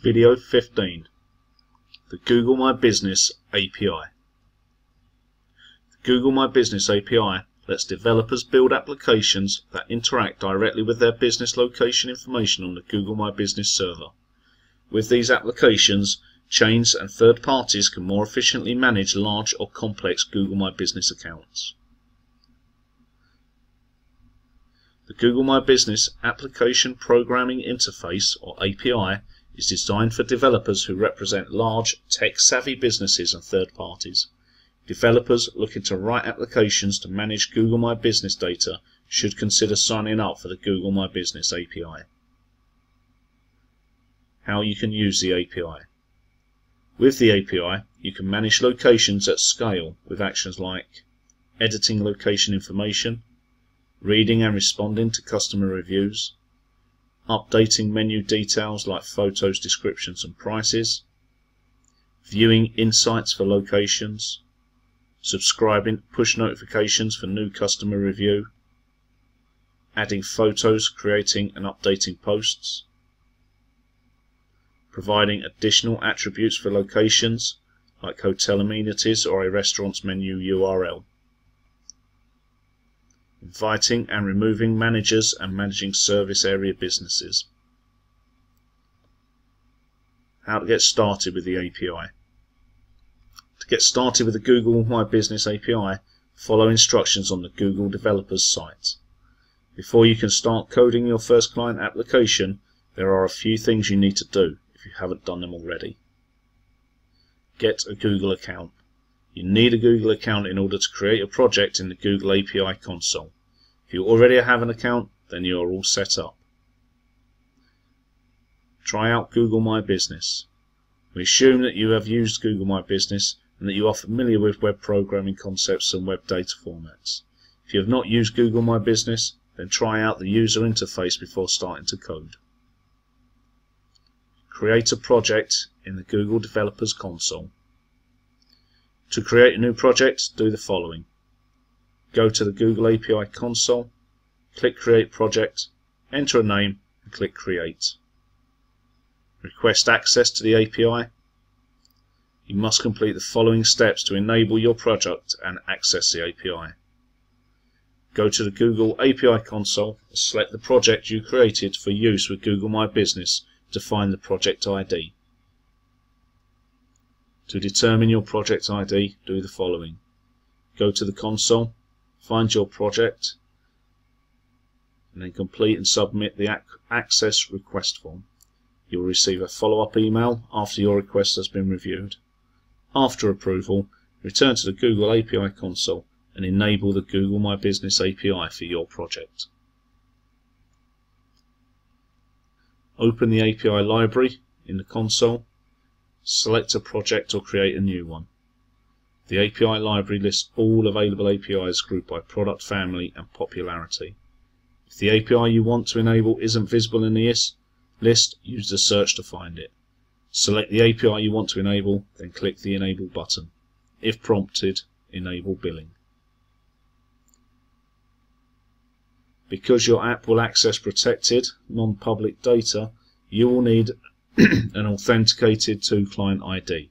Video 15 The Google My Business API The Google My Business API lets developers build applications that interact directly with their business location information on the Google My Business server. With these applications, chains and third parties can more efficiently manage large or complex Google My Business accounts. The Google My Business Application Programming Interface, or API, is designed for developers who represent large, tech-savvy businesses and third parties. Developers looking to write applications to manage Google My Business data should consider signing up for the Google My Business API. How you can use the API. With the API, you can manage locations at scale with actions like editing location information, reading and responding to customer reviews, updating menu details like photos, descriptions and prices, viewing insights for locations, subscribing push notifications for new customer review, adding photos, creating and updating posts, providing additional attributes for locations like hotel amenities or a restaurant's menu URL, inviting and removing managers and managing service area businesses. How to get started with the API. To get started with the Google My Business API, follow instructions on the Google Developers site. Before you can start coding your first client application, there are a few things you need to do if you haven't done them already. Get a Google account. You need a Google account in order to create a project in the Google API console. If you already have an account, then you are all set up. Try out Google My Business. We assume that you have used Google My Business and that you are familiar with web programming concepts and web data formats. If you have not used Google My Business, then try out the user interface before starting to code. Create a project in the Google Developers Console. To create a new project, do the following. Go to the Google API console, click Create Project, enter a name and click Create. Request access to the API. You must complete the following steps to enable your project and access the API. Go to the Google API console and select the project you created for use with Google My Business to find the project ID. To determine your project ID, do the following. Go to the console, find your project, and then complete and submit the access request form. You will receive a follow-up email after your request has been reviewed. After approval, return to the Google API console and enable the Google My Business API for your project. Open the API library in the console, select a project or create a new one. The API library lists all available APIs grouped by product family and popularity. If the API you want to enable isn't visible in the list, use the search to find it. Select the API you want to enable, then click the Enable button. If prompted, enable billing. Because your app will access protected, non-public data, you will need an authenticated to-client ID.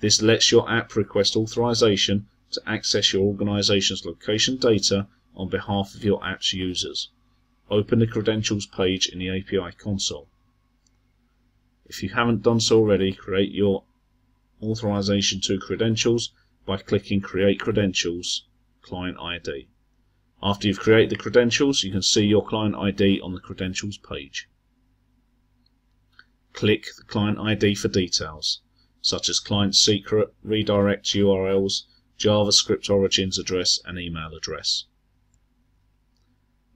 This lets your app request authorization to access your organization's location data on behalf of your app's users. Open the credentials page in the API console. If you haven't done so already, create your authorization to credentials by clicking Create Credentials Client ID. After you've created the credentials, you can see your client ID on the credentials page. Click the client ID for details such as client secret, redirect URLs, JavaScript origins address and email address.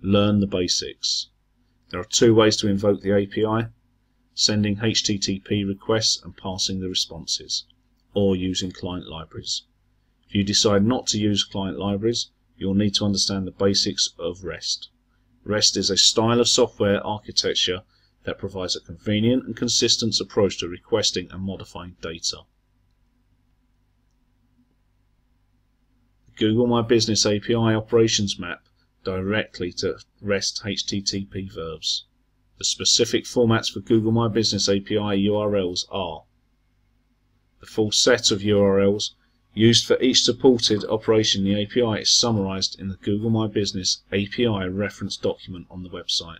Learn the basics. There are two ways to invoke the API, sending HTTP requests and passing the responses, or using client libraries. If you decide not to use client libraries, you'll need to understand the basics of REST. REST is a style of software architecture that provides a convenient and consistent approach to requesting and modifying data. Google My Business API operations map directly to REST HTTP verbs. The specific formats for Google My Business API URLs are the full set of URLs used for each supported operation in the API is summarized in the Google My Business API reference document on the website.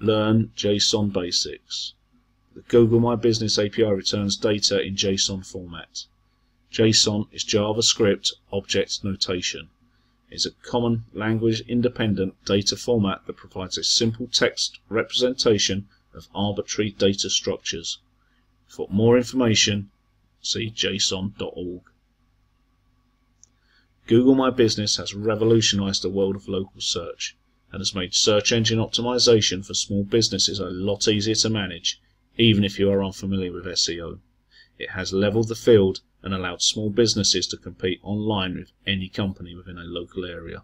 Learn JSON basics. The Google My Business API returns data in JSON format. JSON is JavaScript object notation. It is a common language independent data format that provides a simple text representation of arbitrary data structures. For more information, see json.org. Google My Business has revolutionized the world of local search and has made search engine optimization for small businesses a lot easier to manage, even if you are unfamiliar with SEO. It has leveled the field and allowed small businesses to compete online with any company within a local area.